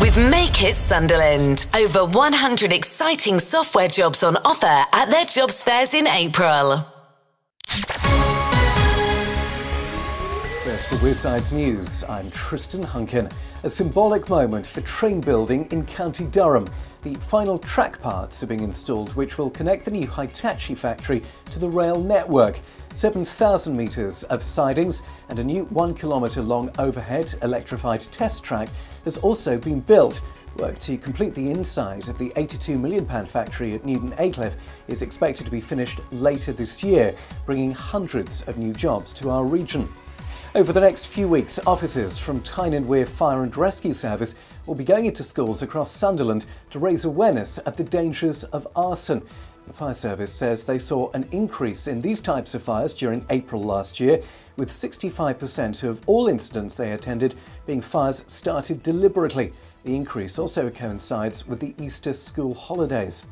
with Make It Sunderland. Over 100 exciting software jobs on offer at their jobs fairs in April. First for Wearside's News, I'm Tristan Hunkin. A symbolic moment for train building in County Durham. The final track parts are being installed, which will connect the new Hitachi factory to the rail network. 7,000 metres of sidings and a new one kilometre long overhead electrified test track has also been built. Work to complete the inside of the £82 million factory at Newton Aycliffe is expected to be finished later this year, bringing hundreds of new jobs to our region. Over the next few weeks, officers from Tyne and Wear Fire and Rescue Service will be going into schools across Sunderland to raise awareness of the dangers of arson. The fire service says they saw an increase in these types of fires during April last year, with 65% of all incidents they attended being fires started deliberately. The increase also coincides with the Easter school holidays.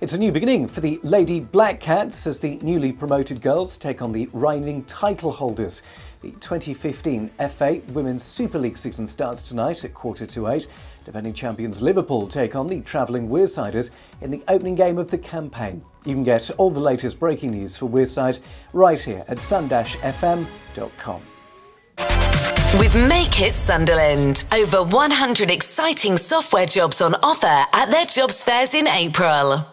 It's a new beginning for the Lady Black Cats as the newly promoted girls take on the reigning title holders. The 2015 FA Women's Super League season starts tonight at quarter to eight. Defending champions Liverpool take on the travelling Wearsiders in the opening game of the campaign. You can get all the latest breaking news for Wearside right here at sun-fm.com. With Make It Sunderland, over 100 exciting software jobs on offer at their jobs fairs in April.